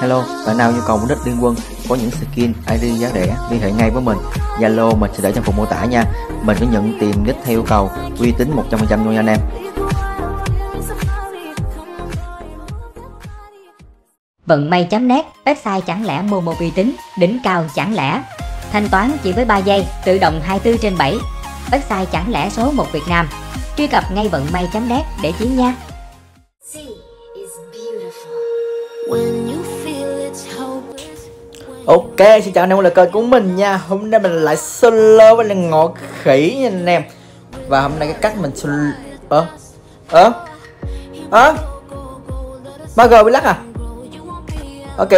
Hello, bạn nào nhu cầu mua đất liên quân có những skin ID giá rẻ liên hệ ngay với mình. Zalo mình sẽ để trong phần mô tả nha. Mình sẽ nhận tiền đích theo yêu cầu, uy tín 100% luôn nha anh em. Vận may.net, website chẳng lẽ Momo uy tín, đỉnh cao chẳng lẽ. Thanh toán chỉ với 3 giây, tự động 24 trên 7. Website chẳng lẽ số 1 Việt Nam. Truy cập ngay vận may.net để chiến nha. Sea is beautiful. Ok, xin chào anh em là kênh của mình nha. Hôm nay mình lại solo với là ngọ khỉ nha anh em. Và hôm nay cái cách mình solo Ơ? Ơ? Ơ? Ba bị lắc à? Ok.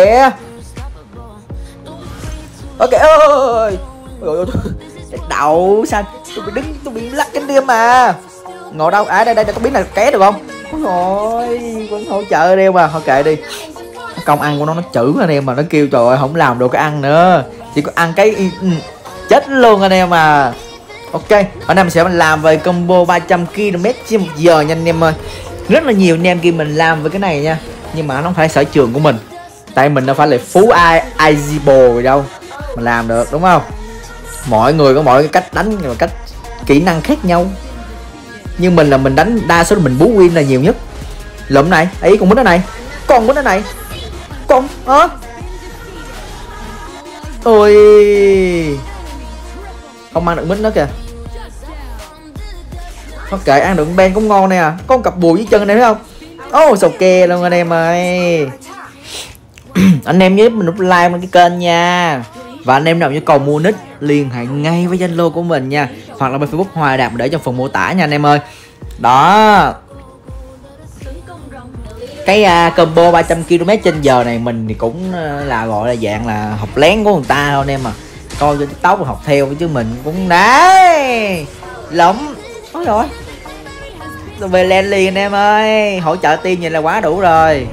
Ok ơi Ôi ôi Đậu sao? Tôi bị đứng tôi bị lắc cái đêm mà. Ngồi đâu? À đây đây có biết là ké được không? Ôi vẫn hỗ trợ đeo mà Thôi kệ đi công ăn của nó nó chữ anh em, mà nó kêu, trời ơi không làm được cái ăn nữa. Chỉ có ăn cái ừ, chết luôn anh em à. Ok ở nay mình sẽ làm về combo 300 km trên một giờ nha anh em ơi. Rất là nhiều anh em kia mình làm với cái này nha, nhưng mà nó không phải sở trường của mình. Tại mình đâu phải là phú ai, Aizibo gì đâu, mà làm được, đúng không? Mọi người có mọi cái cách đánh và cách kỹ năng khác nhau. Nhưng mình là mình đánh đa số mình bú win là nhiều nhất. Lụm này ấy con bún đó này, con bún đó này con hả ôi. Không ăn được mít nữa kìa. Thôi kệ ăn được ben cũng ngon nè. À. Có một cặp bùi dưới chân này thấy không? Ô oh, sầu kè luôn anh em ơi. Anh em nhớ mình nút like bên cái kênh nha. Và anh em nào nhu cầu mua nick Liên hệ ngay với Zalo của mình nha. Hoặc là bên Facebook Hòa Đạt để trong phần mô tả nha anh em ơi. Đó cái uh, combo 300 km trên giờ này mình thì cũng à, là gọi là dạng là học lén của người ta thôi anh em mà coi cho tiktok học theo chứ mình cũng đấy. Lỏng ôi rồi tôi về len liền anh em ơi. Hỗ trợ team vậy là quá đủ rồi.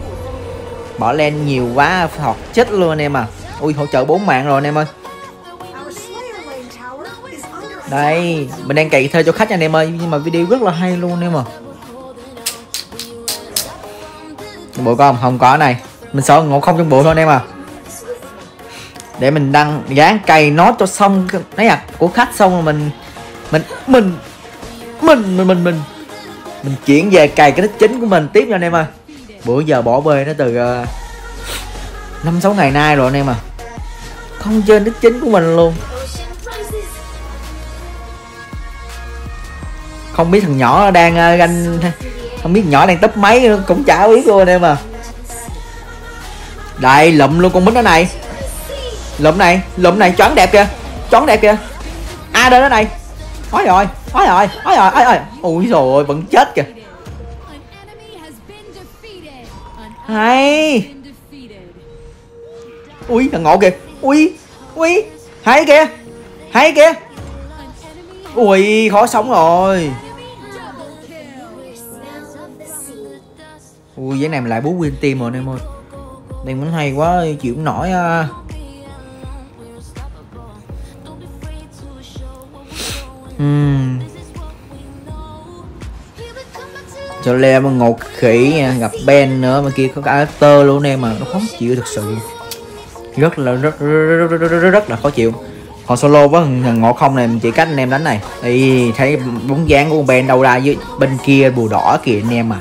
Bỏ len nhiều quá học chết luôn anh em à. Ui hỗ trợ bốn mạng rồi anh em ơi. Đây mình đang cày thơ cho khách anh em ơi nhưng mà video rất là hay luôn anh em à. Bộ con không có này. Mình sợ ngộ không trong bộ thôi anh em à. Để mình đăng dán cày nó cho xong đấy à của khách xong rồi mình mình mình mình mình mình mình mình chuyển về cày cái đích chính của mình tiếp nha anh em ơi bữa giờ bỏ bê nó từ ờ, năm uh, sáu ngày nay rồi anh em à. Không chơi đích chính của mình luôn. Không biết thằng nhỏ đang uh, ganh không biết nhỏ đang tấp mấy cũng chả biết luôn em à. Đây lụm luôn con bính đó này. Lụm này lụm này choáng đẹp kìa. Choáng đẹp kìa. A à, đây đó này. Ói rồi ói rồi ói rồi ói rồi ui rồi vẫn chết kìa. Hay. Ui thằng ngộ kìa. Ui ui. Hay kìa. Hay kìa. Ui khó sống rồi. Ui cái này mình lại bú nguyên tim rồi anh em ơi đây cũng hay quá chịu cũng nổi à. uhm. cho le mà ngột khỉ nha gặp ben nữa mà kia có cả actor luôn em mà nó khó chịu thực sự. Rất là rất rất, rất, rất, rất, là khó chịu. Còn solo với thằng ngộ không này mình chỉ cách anh em đánh này. Thì thấy bóng dáng của con ben đâu ra với bên kia bùa đỏ kìa anh em à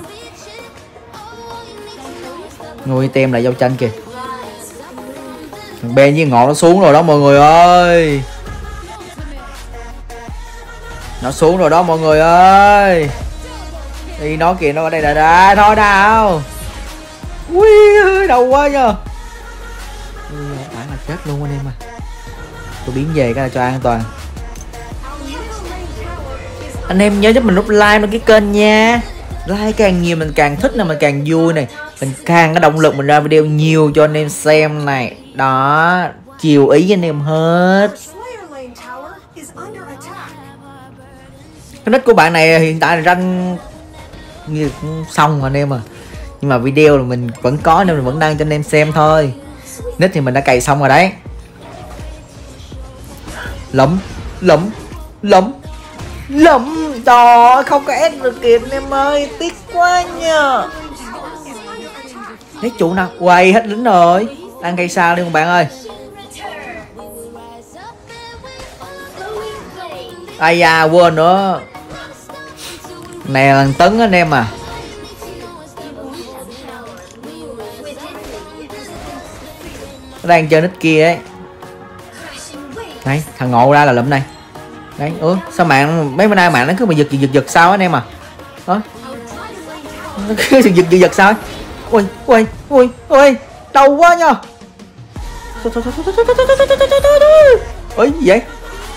nuôi tem lại giao tranh kìa. Thằng ben với ngọt nó xuống rồi đó mọi người ơi. Nó xuống rồi đó mọi người ơi. Đi nó kìa nó ở đây là đã, thôi nào. Ui đầu quá nha phải là chết luôn anh em à. Tôi biến về cái là cho an toàn. Anh em nhớ giúp mình nút like lên cái kênh nha like càng nhiều mình càng thích là mình càng vui này. Mình càng có động lực mình ra video nhiều cho anh em xem này. Đó, chiều ý anh em hết. Cái nick của bạn này hiện tại là ranh như xong rồi anh em à. Nhưng mà video là mình vẫn có nên mình vẫn đăng cho anh em xem thôi. Nick thì mình đã cày xong rồi đấy. Lấm lấm lấm lấm trời không có ép được kịp em ơi, tiếc quá nha. Lấy chủ nào? Quay hết lính rồi. Đang cây sao đi các bạn ơi? Ai da, quên nữa. Này là tấn anh em à. Đang chơi nít kia ấy. Đấy, thằng ngộ ra là lụm này đấy, ủa, sao mạng, mấy bữa nay mạng nó cứ bị giật giật giật sao anh em à? Hả? Cứ giật giật giật sao ấy? ui ui ui ui, đau quá nha ôi gì vậy?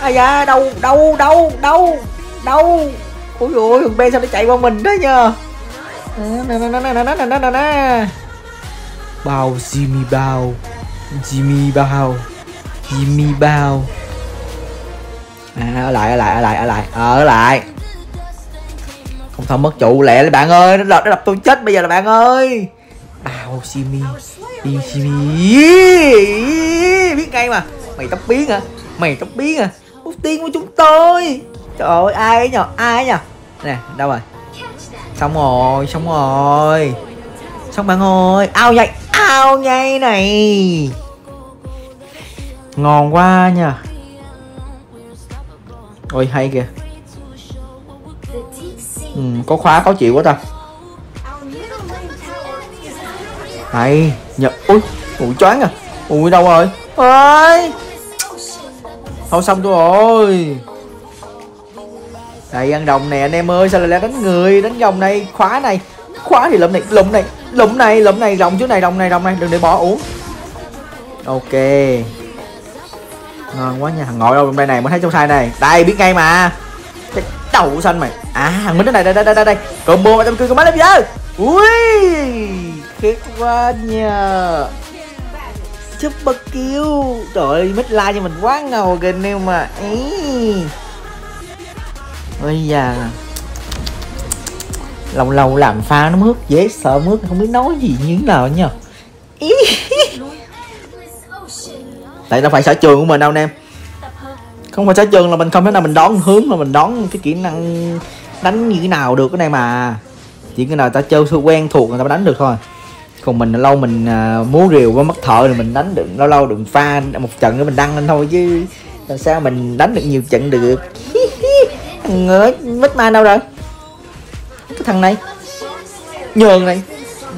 Ai da, đau đau đau đau đau. Ui ôi, thằng ben sao nó chạy qua mình đó nha bao, Jimmy bao. Jimmy bao. Jimmy bao à, ở lại ở lại ở lại ở lại. Ờ, ở lại. Không thôi mất trụ lẹ lên bạn ơi. Nó đập nó đập tôi chết bây giờ là bạn ơi. Bao Jimmy đi biết ngay mà. Mày tóc biến hả? Mày tóc biến à? hả ưu tiên của chúng tôi. Trời ơi ai ấy nhờ? Ai ấy nhờ? Nè đâu rồi? Xong rồi xong rồi. Xong bạn ơi ao nhảy ao nhảy này. Ngon quá nha ôi hay kìa. Sea. ừ, có khóa khó chịu quá ta. Hay nhập ui ui choáng à. Ui đâu rồi? Ơi thôi xong rồi. Đây ăn đồng nè anh em ơi sao lại đánh người đánh vòng này khóa này. Khóa thì lụm này lụm này lụm này lụm này rồng trước này rồng này rồng này đừng để bỏ uống. Ok ngon quá nha. Thằng ngồi đâu bên đây này mới thấy trong sai này. Đây, biết ngay mà. Cái đầu xanh mày. À thằng minh đó này đây đây đây đây đây. Combo mà cư cười con mắt lên giờ ui, khiếp quá nha. Super kill. Trời ơi mít like cho mình quá ngầu kìa anh em mà ý. Ôi da lâu lâu làm pha nó mướt dễ sợ mướt, không biết nói gì như thế nào nha. Ý tại đâu phải sở trường của mình đâu anh em. Không phải sở trường là mình không thể nào mình đón hướng mà mình đón cái kỹ năng đánh như thế nào được cái này mà. Chỉ cái nào ta chơi sư quen thuộc người ta mới đánh được thôi. Còn mình lâu mình muốn múa rìu với mất thợ thì mình đánh được lâu lâu đừng pha một trận nữa mình đăng lên thôi chứ làm sao mình đánh được nhiều trận được. Thằng ngớ mất ma đâu rồi? Cái thằng này. Nhường này.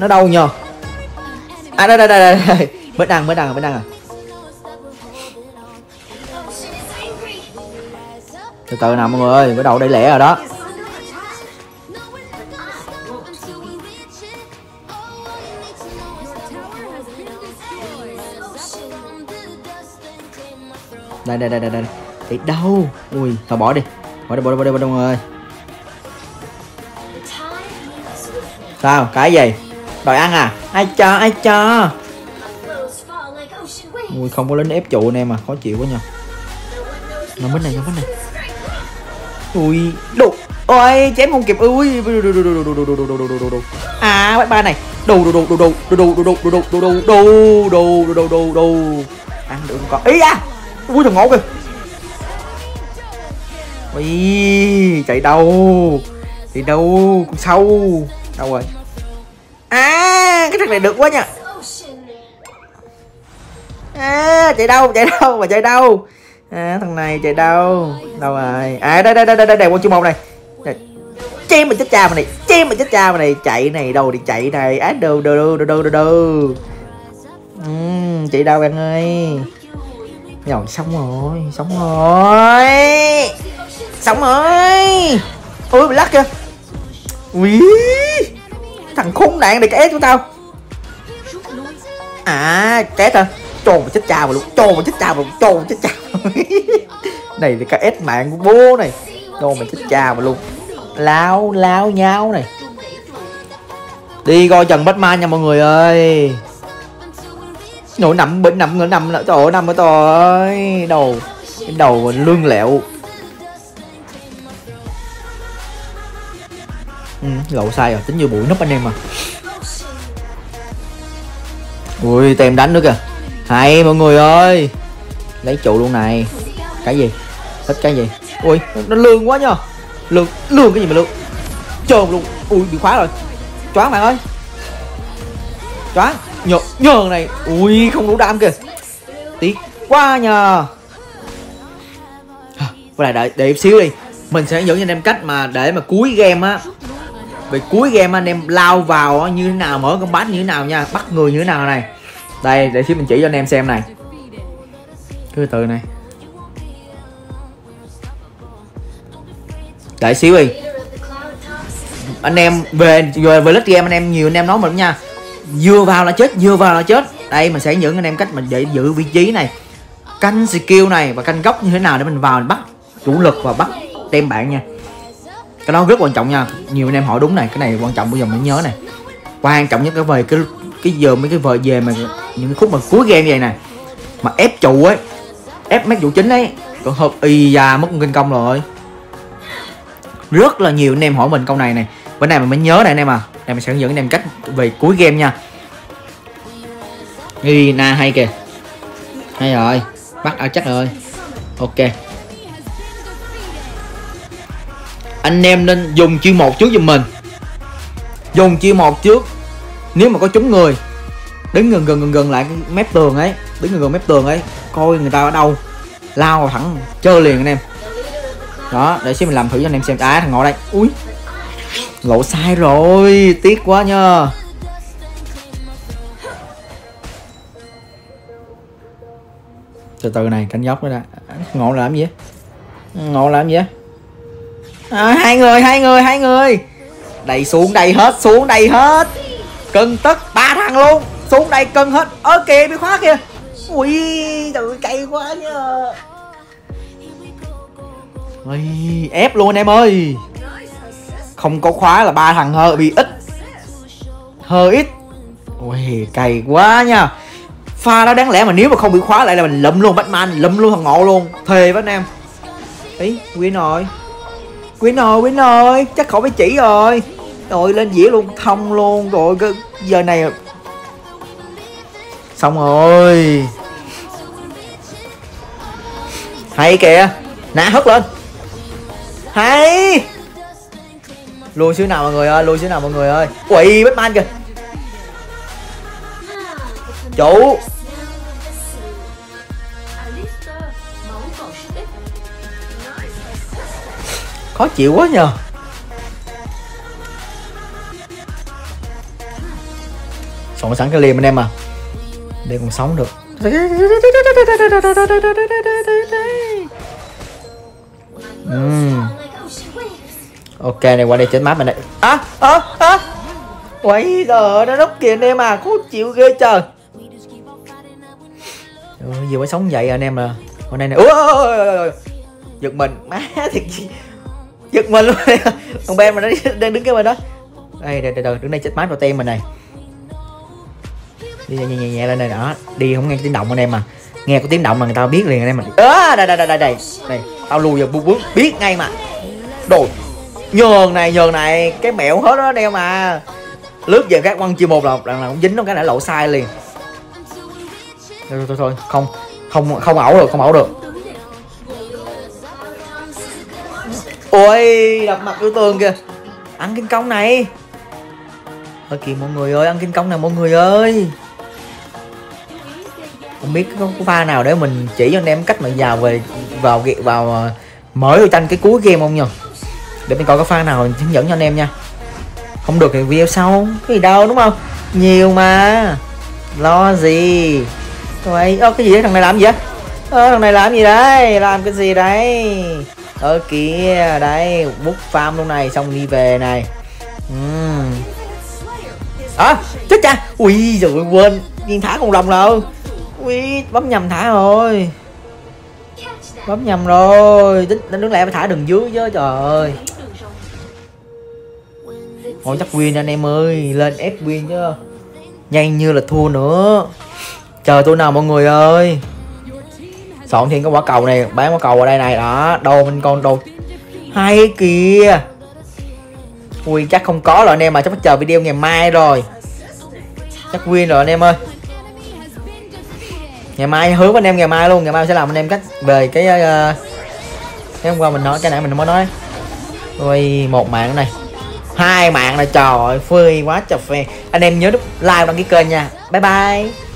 Nó đâu nhờ? À đây đây đây đây, đây. mới đăng mới đăng mới đăng à. Từ từ nào mọi người ơi bắt đầu đây lẻ rồi đó. Đây đây đây đây đây. Để đâu? Ui thôi bỏ đi. Bỏ đi bỏ đi bỏ đi bỏ đi mọi người. Sao? Cái gì? Đòi ăn à? Ai cho ai cho? Ui không có lính ép trụ anh em mà khó chịu quá nha. Nó bánh này, nó bánh này ui đồ ôi chém không kịp ui à bắt ba này đồ đồ đồ đồ đồ đồ đồ đồ đồ đồ đồ đồ đồ đồ đồ đồ đồ đồ ăn được không con ý à ui thằng ngộ kìa ui chạy đâu chạy đâu con sâu đâu rồi à cái thằng này được quá nha à chạy đâu chạy đâu mà chạy đâu à thằng này chạy đâu? Đâu rồi? À đây đây đây đây đây, đây quân chú một này chim chém mình chết cha mày này chém mình chết cha mày này. Chạy này đâu thì chạy này. Á đồ đồ đồ đồ đồ đồ đồ Ừm, chạy đâu bạn ơi? Rồi xong rồi xong rồi. Xong rồi. Ui bị lắc kìa. Ui thằng khốn nạn này cái ép của tao. À két thôi trồn mà chết cha mà luôn trồn mà chết cha mà luôn trồn mà chết cha. Này thì cái ép mạng của bố này. Trồn mà chết cha mà luôn. Lao lao nhau này. Đi coi trần bách ma nha mọi người ơi. Nổi nằm bệnh nằm ngửa nằm trời ơi nằm ở trời đầu cái đầu mình lương lẹo. Ừ, lậu sai rồi tính như bụi núp anh em mà ui tem đánh nữa kìa hay, mọi người ơi. Lấy trụ luôn này. Cái gì? Thích cái gì? Ui, nó lương quá nha lương lương cái gì mà lương trơn luôn. Ui, bị khóa rồi. Choáng bạn ơi. Choáng. Nhờ nhờ này. Ui, không đủ đam kìa. Tiếc quá nhờ. Với lại đợi đợi xíu đi. Mình sẽ dẫn cho anh em cách mà để mà cuối game á. Về cuối game anh em lao vào như thế nào, mở con bát như thế nào nha. Bắt người như thế nào này đây, để xíu mình chỉ cho anh em xem này. Cứ từ này. Đợi xíu đi. Anh em về về về lít game anh em, nhiều anh em nói mình nha. Vừa vào là chết, vừa vào là chết. Đây mình sẽ những anh em cách mình để giữ vị trí này. Canh skill này và canh góc như thế nào để mình vào, mình bắt chủ lực và bắt tem bạn nha. Cái đó rất quan trọng nha. Nhiều anh em hỏi đúng này, cái này quan trọng, bây giờ mình nhớ này. Quan trọng nhất cái về cái cái giờ mấy cái vợ về mà những cái khúc mà cuối game vậy này mà ép trụ ấy, ép mấy trụ chính ấy còn hợp y già mất kinh công rồi. Rất là nhiều anh em hỏi mình câu này này. Bữa nay mình mới nhớ này anh em à này mình sẽ hướng dẫn anh em cách về cuối game nha. Y na hay kìa. Hay rồi, bắt ở chắc rồi. Ok. Anh em nên dùng chiêu một trước giùm mình. Dùng chiêu một trước nếu mà có trúng người đứng gần gần gần gần lại cái mép tường ấy đứng gần gần mép tường ấy coi người ta ở đâu lao vào thẳng chơi liền anh em. Đó để xíu mình làm thử cho anh em xem. À thằng ngồi đây. Ui lộ sai rồi tiếc quá nha. Từ từ này cánh dốc đó đã. Ngộ làm gì ngộ làm gì à, hai người hai người hai người. Đầy xuống đây hết xuống đây hết cân tất ba thằng luôn. Xuống đây cân hết. Ơ, kìa, bị khóa kìa. Ui, trời cay quá nhờ ui ép luôn anh em ơi. Không có khóa là ba thằng hơi bị ít. Hơi ít. Ui, cay quá nha. Pha đó đáng lẽ mà nếu mà không bị khóa lại là mình lụm luôn Batman lụm luôn thằng ngộ luôn. Thề với anh em. Ý Quyên rồi Quyên rồi Quyên rồi chắc khỏi phải chỉ rồi rồi lên dĩa luôn, thông luôn. Rồi cái giờ này xong rồi. Hay kìa. Nã hất lên. Hay. Lùi xíu nào mọi người ơi, lùi xíu nào mọi người ơi. Quỷ Batman kìa. Chủ. Khó chịu quá nhờ. Soạn sẵn cái liềm anh em à. Để còn sống được. Uhm. ok này qua đây chết mát mình đây Á, á, á. quay giờ nó đốc kìa anh em à khó chịu ghê trời. Ừ, gì mới sống vậy à anh em à. Hôm nay này ui ôi, ôi, ôi, ôi. giật mình. Má thiệt gì giật mình luôn. Thằng Ben mà nó đang đứng cái bên đó. Đây đây đây, đây đứng đây chết mát vào tem mình này đi nhẹ nhẹ, nhẹ lên đây đó. Đi không nghe tiếng động anh em mà. Nghe có tiếng động mà người ta biết liền anh em mà. À, đây đây đây đây đây. Đây tao lùi vào bước bước biết ngay mà. Đồ nhường này nhường này. Cái mẹo hết đó anh em mà. Lướt về các quăng chia một là lần nào cũng dính nó cái đã lộ sai liền. Thôi thôi thôi không không không ẩu được không ẩu được. Ôi đập mặt vô tường kìa. Ăn kinh công này. Ơi kìa mọi người ơi ăn kinh công này mọi người ơi không biết có, pha nào để mình chỉ cho anh em cách mà vào về vào vào, vào mở vô tranh cái cuối game không nhờ? Để mình coi có pha nào hướng dẫn cho anh em nha. Không được thì video sau. Cái gì đâu đúng không? Nhiều mà. Lo gì? Vậy ơ cái gì đấy thằng này làm gì á? Ơ thằng này làm gì đấy? Làm cái gì đấy? Ơ kìa đây bút farm luôn này xong đi về này. Ừ. à chết cha. Ui rồi quên. Nhiên thả con rồng đâu ui bấm nhầm thả rồi bấm nhầm rồi. Tính tính đứng lại phải thả đường dưới chứ, trời ơi. Thôi chắc win anh em ơi, lên ép win chứ. Nhanh như là thua nữa. Chờ tôi nào mọi người ơi. Soạn thiên cái quả cầu này, bán quả cầu ở đây này. Đó đồ mình con đồ hay kìa. Ui chắc không có rồi anh em mà chắc phải chờ video ngày mai rồi. Chắc win rồi anh em ơi ngày mai hứa với anh em ngày mai luôn. Ngày mai sẽ làm anh em cách về cái uh, cái hôm qua mình nói cái nãy mình mới nói. Rồi một mạng này. Hai mạng là trời ơi phơi quá trời phê. Anh em nhớ like đăng ký kênh nha. Bye bye.